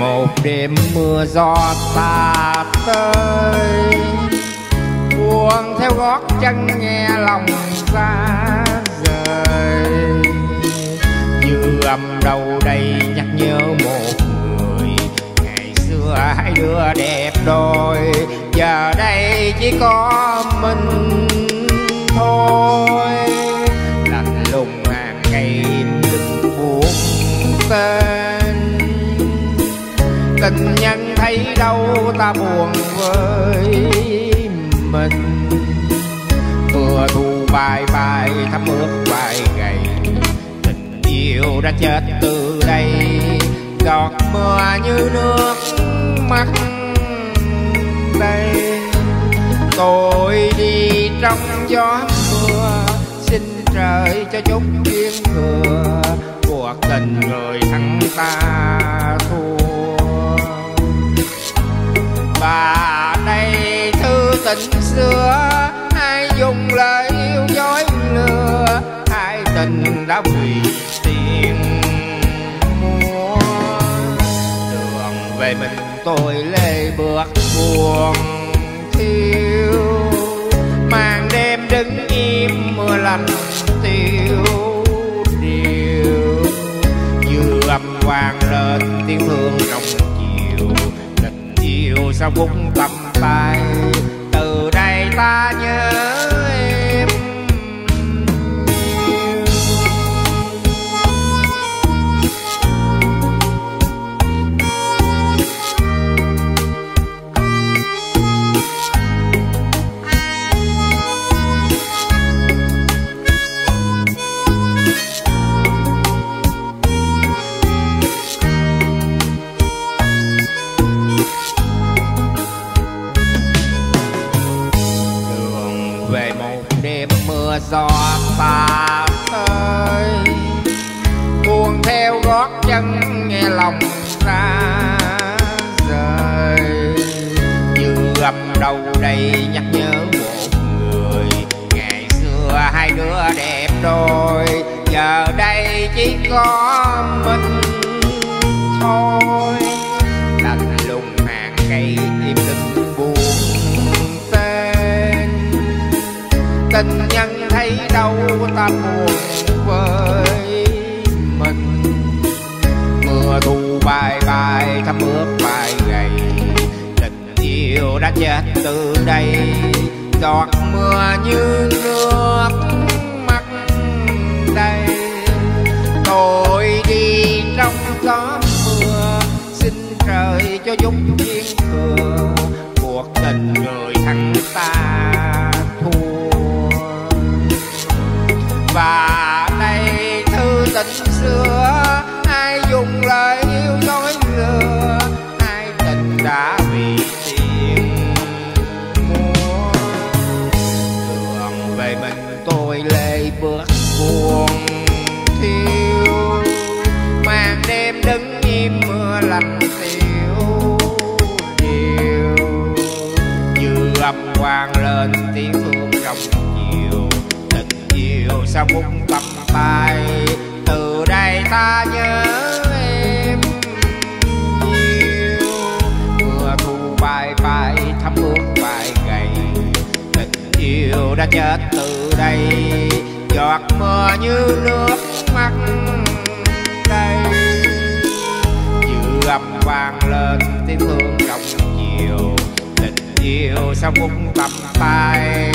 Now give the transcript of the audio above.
một đêm mưa gió ta tới. Buồn theo gót chân nghe lòng xa rời. Như âm đầu đây nhắc nhớ một người. Ngày xưa hai đứa đẹp đôi, giờ đây chỉ có mình. Tình nhân thấy đâu ta buồn với mình. Mưa thu bài bài, thấm ướt vài gầy. Tình yêu đã chết từ đây, giọt mưa như nước mắt đây. Tôi đi trong gió mưa, xin trời cho chút duyên thừa. Cuộc tình người thắng ta. Xưa, hai dùng lời yêu dối lừa, hai tình đã vì tiền mua. Đường về mình tôi lê bước buồn thiêu, màn đêm đứng im mưa lạnh tiêu điều. Dư âm vang lên tiếng hương trong chiều, tình yêu sao cũng tâm tay. Mưa gió ta tới buồn theo gót chân nghe lòng ra rời. Như gặp đầu đây nhắc nhớ một người. Ngày xưa hai đứa đẹp đôi, giờ đây chỉ có mình thôi. Lạnh lùng hàng cây im lặng buồn tên. Tình nhân đâu ta buồn với mình. Mưa thu bài bài thấm ướt vài gầy tình yêu đã chết từ đây. Giọt mưa như nước mắt đây. Tôi đi trong gió mưa, xin trời cho giúp duyên thừa. Bước buồn thiêu. Màn đêm đứng im mưa lạnh tiêu điều như âm vang lên tiếng thương trong chiều. Tình chiều sao cũng tầm bay, từ đây ta nhớ em nhiều. Mưa thu bay bay thấm ướt bay gầy. Tình yêu đã chết từ đây giọt mưa như nước mắt đây dự âm vang lên tiếng hương trong chiều, tình yêu sao cũng tầm tay.